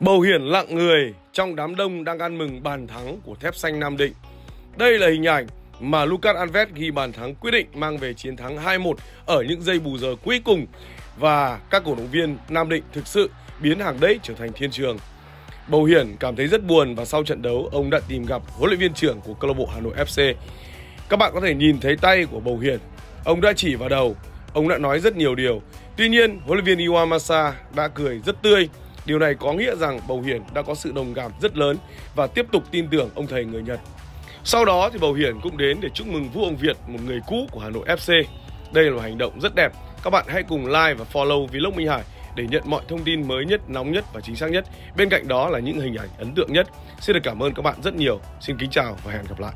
Bầu Hiển lặng người trong đám đông đang ăn mừng bàn thắng của thép xanh Nam Định. Đây là hình ảnh mà Lucas Alves ghi bàn thắng quyết định mang về chiến thắng 2-1 ở những giây bù giờ cuối cùng và các cổ động viên Nam Định thực sự biến hàng đấy trở thành thiên trường. Bầu Hiển cảm thấy rất buồn và sau trận đấu ông đã tìm gặp huấn luyện viên trưởng của câu lạc bộ Hà Nội FC. Các bạn có thể nhìn thấy tay của Bầu Hiển. Ông đã chỉ vào đầu, ông đã nói rất nhiều điều. Tuy nhiên, huấn luyện viên Iwamasa đã cười rất tươi Điều này có nghĩa rằng Bầu Hiển đã có sự đồng cảm rất lớn và tiếp tục tin tưởng ông thầy người Nhật. Sau đó thì Bầu Hiển cũng đến để chúc mừng Vũ Ông Việt, một người cũ của Hà Nội FC. Đây là một hành động rất đẹp. Các bạn hãy cùng like và follow Vlog Minh Hải để nhận mọi thông tin mới nhất, nóng nhất và chính xác nhất. Bên cạnh đó là những hình ảnh ấn tượng nhất. Xin được cảm ơn các bạn rất nhiều. Xin kính chào và hẹn gặp lại.